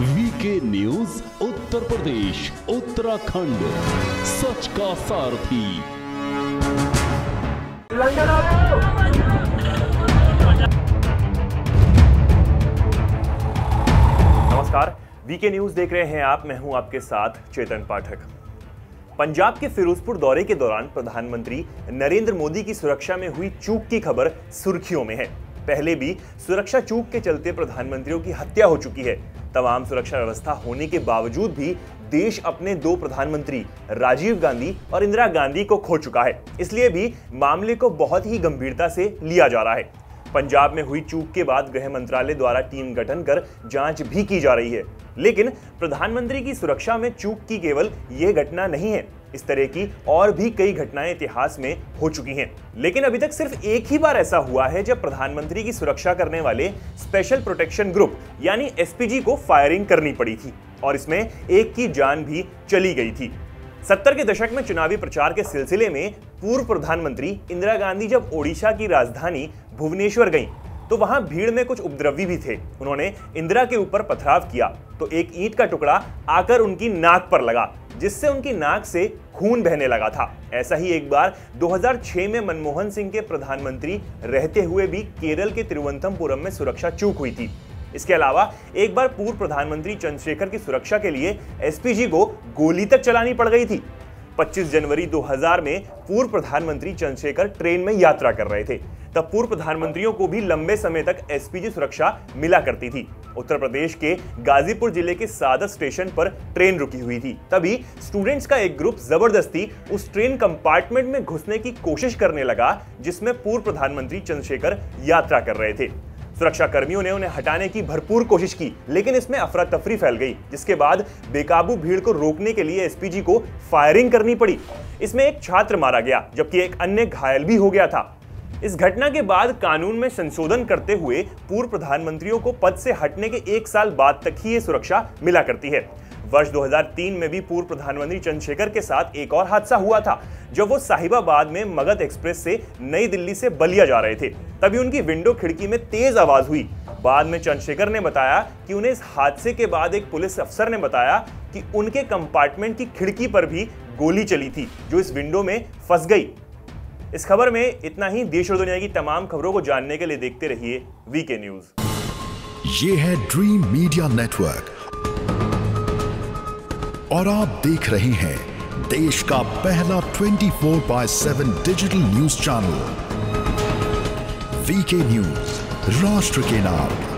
VK news Uttar Pradesh Uttarakhand सच का सारथी नमस्कार। वीके न्यूज़ देख रहे हैं आप। मैं हूँ आपके साथ चेतन पाठक। पंजाब के फिरोजपुर दौरे के दौरान प्रधानमंत्री नरेंद्र मोदी की सुरक्षा में हुई चूक की खबर सुर्खियों में है। पहले भी सुरक्षा चूक के चलते प्रधानमंत्रियों की हत्या हो चुकी है। तमाम सुरक्षा व्यवस्था होने के बावजूद भी देश अपने दो प्रधानमंत्री, राजीव गांधी और इंदिरा गांधी को खो चुका है। इसलिए भी मामले को बहुत ही गंभीरता से लिया जा रहा है। पंजाब में हुई चूक के बाद गृह मंत्रालय द्वारा टीम गठन कर जाँच भी की जा रही है। लेकिन प्रधानमंत्री की सुरक्षा में चूक की केवल यह घटना नहीं है। इस तरह की और भी कई घटनाएँ इतिहास में हो चुकी हैं। लेकिन अभी तक सिर्फ़ एक ही बार ऐसा हुआ है जब प्रधानमंत्री की सुरक्षा करने वाले स्पेशल प्रोटेक्शन ग्रुप, यानी एसपीजी को फायरिंग करनी पड़ी थी और इसमें एक की जान भी चली गई थी। सत्तर के दशक में चुनावी प्रचार के सिलसिले में पूर्व प्रधानमंत्री इंदिरा गांधी जब ओडिशा की राजधानी भुवनेश्वर गईं तो वहाँ भीड़ में कुछ उपद्रवी भी थे। उन्होंने इंदिरा के ऊपर पथराव किया। तो एक ईंट का टुकड़ा आकर उनकी नाक पर लगा, जिससे उनकी नाक से खून बहने लगा था। ऐसा ही एक बार 2006 में मनमोहन सिंह के प्रधानमंत्री रहते हुए भी केरल के तिरुवंतमपुरम में सुरक्षा चूक हुई थी। इसके अलावा एक बार पूर्व प्रधानमंत्री चंद्रशेखर की सुरक्षा के लिए एसपीजी को गोली तक चलानी पड़ गई थी। 25 जनवरी 2000 में पूर्व प्रधानमंत्री चंद्रशेखर ट्रेन में यात्रा कर रहे थे। तब पूर्व प्रधानमंत्रियों को भी लंबे समय तक एसपीजी सुरक्षा मिला करती थी। उत्तर प्रदेश के गाजीपुर ज़िले के सादत स्टेशन पर ट्रेन रुकी हुई थी। तभी स्टूडेंट्स का एक ग्रुप ज़बरदस्ती उस ट्रेन कंपार्टमेंट में घुसने की कोशिश करने लगा, जिसमें पूर्व प्रधानमंत्री चंद्रशेखर यात्रा कर रहे थे। सुरक्षा कर्मियों ने उन्हें हटाने की भरपूर कोशिश की, लेकिन इसमें अफरा तफरी फैल गई, जिसके बाद बेकाबू भीड़ को रोकने के लिए एसपीजी को फायरिंग करनी पड़ी। इसमें एक छात्र मारा गया, जबकि एक अन्य घायल भी हो गया था। इस घटना के बाद कानून में संशोधन करते हुए पूर्व प्रधानमंत्रियों को पद से हटने के एक साल बाद तक ही ये सुरक्षा मिला करती है। वर्ष 2003 में भी पूर्व प्रधानमंत्री चंद्रशेखर के साथ एक और हादसा हुआ था, जब वो साहिबाबाद में मगध एक्सप्रेस से नई दिल्ली से बलिया जा रहे थे। तभी उनकी विंडो खिड़की में तेज आवाज़ हुई। बाद में चंद्रशेखर ने बताया कि उन्हें इस हादसे के बाद एक पुलिस अफसर ने बताया कि उनके कंपार्टमेंट की खिड़की पर भी गोली चली थी, जो इस विंडो में फंस गई। इस खबर में इतना ही। देश और दुनिया की तमाम खबरों को जानने के लिए देखते रहिए वीके न्यूज़ ये है ड्रीम मीडिया नेटवर्क और आप देख रहे हैं देश का पहला 24 four by seven digital news channel VK news राष्ट्र के नाम।